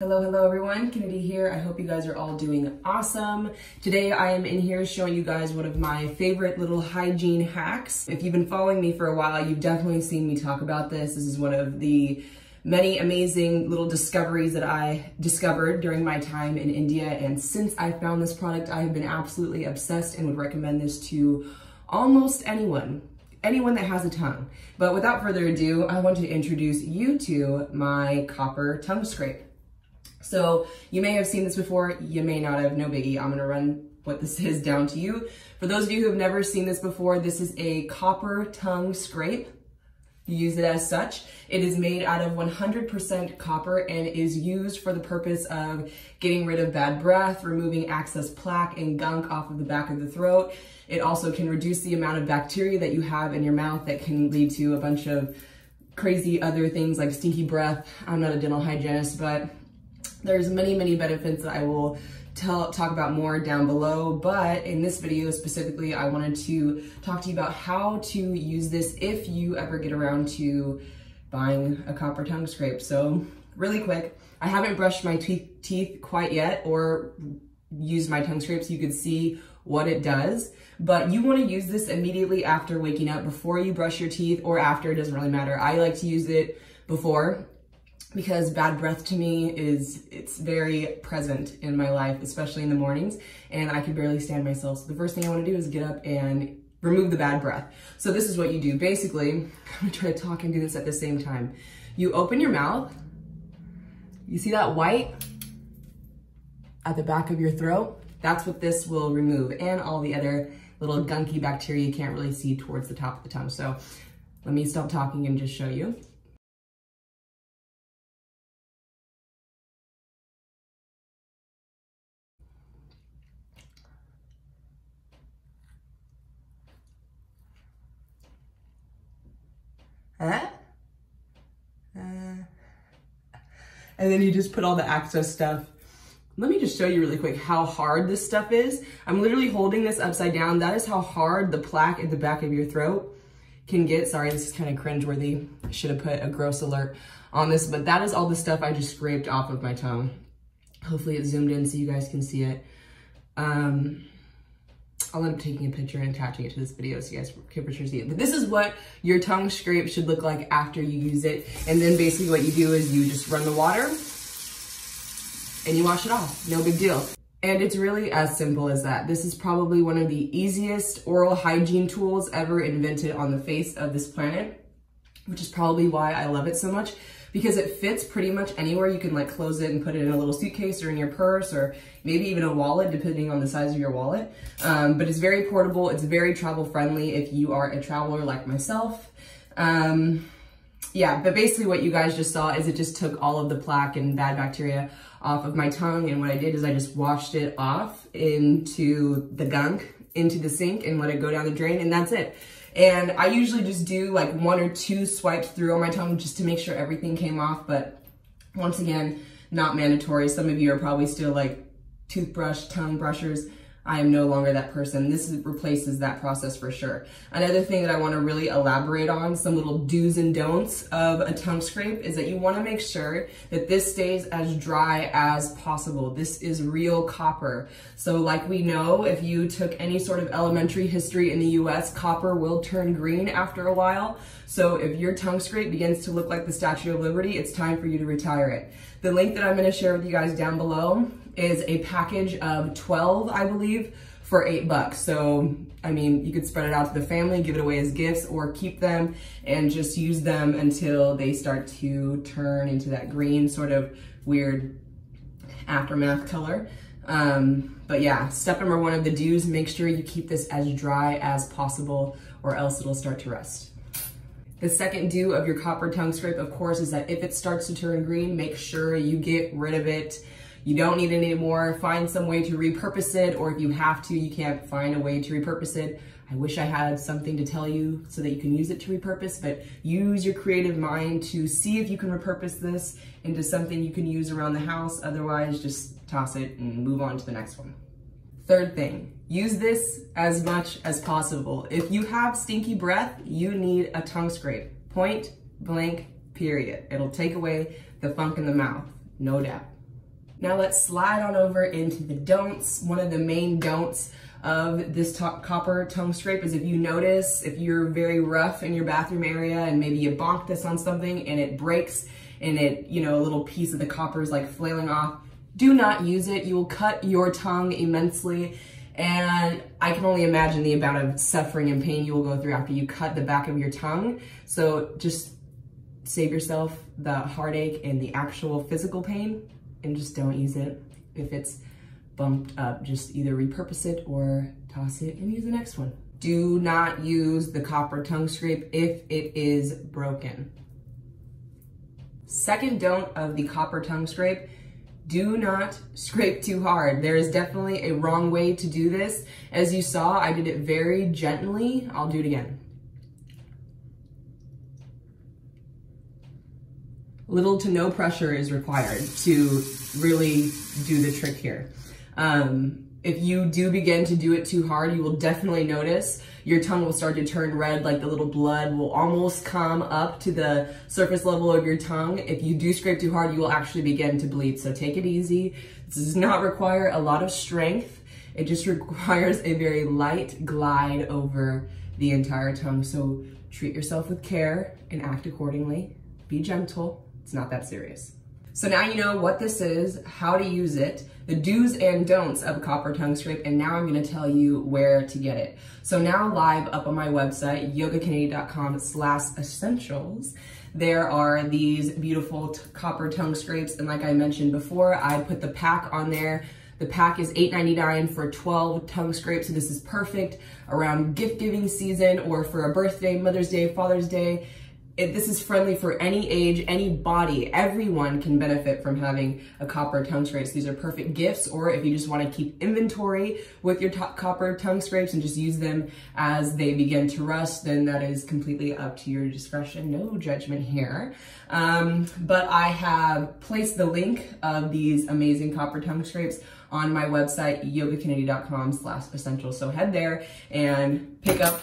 Hello, hello everyone, Kennedy here. I hope you guys are all doing awesome. Today I am in here showing you guys one of my favorite little hygiene hacks. If you've been following me for a while, you've definitely seen me talk about this. This is one of the many amazing little discoveries that I discovered during my time in India. And since I found this product, I have been absolutely obsessed and would recommend this to almost anyone anyone that has a tongue. But without further ado, I want to introduce you to my copper tongue scrape. So you may have seen this before, you may not have, no biggie. I'm gonna run what this is down to you. For those of you who have never seen this before, this is a copper tongue scrape. You use it as such. It is made out of 100% copper and is used for the purpose of getting rid of bad breath, removing excess plaque and gunk off of the back of the throat. It also can reduce the amount of bacteria that you have in your mouth that can lead to a bunch of crazy other things like stinky breath. I'm not a dental hygienist, but there's many, many benefits that I will tell, talk about more down below, but in this video specifically, I wanted to talk to you about how to use this if you ever get around to buying a copper tongue scrape. So really quick, I haven't brushed my teeth, quite yet or used my tongue scrape so you could see what it does, but you wanna use this immediately after waking up, before you brush your teeth or after, it doesn't really matter. I like to use it before because bad breath to me is, it's very present in my life, especially in the mornings, and I can barely stand myself. So the first thing I wanna do is get up and remove the bad breath. So this is what you do. Basically, I'm gonna try to talk and do this at the same time. You open your mouth, you see that white at the back of your throat? That's what this will remove and all the other little gunky bacteria you can't really see towards the top of the tongue. So let me stop talking and just show you. Uh, and then you just put all the access stuff. Let me just show you really quick how hard this stuff is. I'm literally holding this upside down. That is how hard the plaque at the back of your throat can get. Sorry, this is kind of cringeworthy. I should have put a gross alert on this, but that is all the stuff I just scraped off of my tongue. Hopefully it zoomed in so you guys can see it. Um, I'll end up taking a picture and attaching it to this video so you guys can for sure see it. But this is what your tongue scrape should look like after you use it. And then basically what you do is you just run the water and you wash it off. No big deal. And it's really as simple as that. This is probably one of the easiest oral hygiene tools ever invented on the face of this planet, which is probably why I love it so much because it fits pretty much anywhere. You can like close it and put it in a little suitcase or in your purse or maybe even a wallet, depending on the size of your wallet. Um, but it's very portable. It's very travel friendly if you are a traveler like myself. Um, yeah, but basically what you guys just saw is it just took all of the plaque and bad bacteria off of my tongue. And what I did is I just washed it off into the gunk, into the sink and let it go down the drain and that's it. And I usually just do like one or two swipes through on my tongue just to make sure everything came off. But once again, not mandatory. Some of you are probably still like toothbrush, tongue brushers. I am no longer that person. This replaces that process for sure. Another thing that I wanna really elaborate on, some little do's and don'ts of a tongue scrape is that you wanna make sure that this stays as dry as possible. This is real copper. So like we know, if you took any sort of elementary history in the US, copper will turn green after a while. So if your tongue scrape begins to look like the Statue of Liberty, it's time for you to retire it. The link that I'm gonna share with you guys down below is a package of 12, I believe, for eight bucks. So, I mean, you could spread it out to the family, give it away as gifts, or keep them and just use them until they start to turn into that green sort of weird aftermath color. Um, but yeah, step number one of the do's, make sure you keep this as dry as possible or else it'll start to rust. The second do of your copper tongue scrape, of course, is that if it starts to turn green, make sure you get rid of it you don't need it anymore, find some way to repurpose it, or if you have to, you can't find a way to repurpose it. I wish I had something to tell you so that you can use it to repurpose, but use your creative mind to see if you can repurpose this into something you can use around the house. Otherwise, just toss it and move on to the next one. Third thing, use this as much as possible. If you have stinky breath, you need a tongue scrape. Point blank, period. It'll take away the funk in the mouth, no doubt. Now let's slide on over into the don'ts. One of the main don'ts of this copper tongue scrape is if you notice, if you're very rough in your bathroom area and maybe you bonk this on something and it breaks and it, you know, a little piece of the copper is like flailing off, do not use it. You will cut your tongue immensely. And I can only imagine the amount of suffering and pain you will go through after you cut the back of your tongue. So just save yourself the heartache and the actual physical pain and just don't use it. If it's bumped up, just either repurpose it or toss it and use the next one. Do not use the copper tongue scrape if it is broken. Second don't of the copper tongue scrape, do not scrape too hard. There is definitely a wrong way to do this. As you saw, I did it very gently. I'll do it again. Little to no pressure is required to really do the trick here. Um, if you do begin to do it too hard, you will definitely notice your tongue will start to turn red, like the little blood will almost come up to the surface level of your tongue. If you do scrape too hard, you will actually begin to bleed. So take it easy. This does not require a lot of strength. It just requires a very light glide over the entire tongue. So treat yourself with care and act accordingly. Be gentle. It's not that serious. So now you know what this is, how to use it, the do's and don'ts of a copper tongue scrape, and now I'm gonna tell you where to get it. So now live up on my website, yogakennedy.com slash essentials, there are these beautiful copper tongue scrapes, and like I mentioned before, I put the pack on there the pack is $8.99 for 12 tongue scrapes, so this is perfect around gift giving season or for a birthday, Mother's Day, Father's Day it, this is friendly for any age, any body. Everyone can benefit from having a copper tongue scrapes. These are perfect gifts, or if you just want to keep inventory with your top copper tongue scrapes and just use them as they begin to rust, then that is completely up to your discretion. No judgment here. Um, but I have placed the link of these amazing copper tongue scrapes on my website, yogakennedy.com slash essentials. So head there and pick up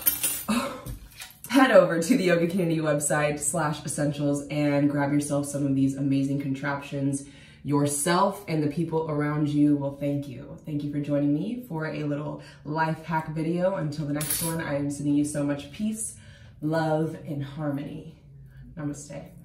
head over to the Yoga Kennedy website slash essentials and grab yourself some of these amazing contraptions. Yourself and the people around you will thank you. Thank you for joining me for a little life hack video. Until the next one, I am sending you so much peace, love, and harmony. Namaste.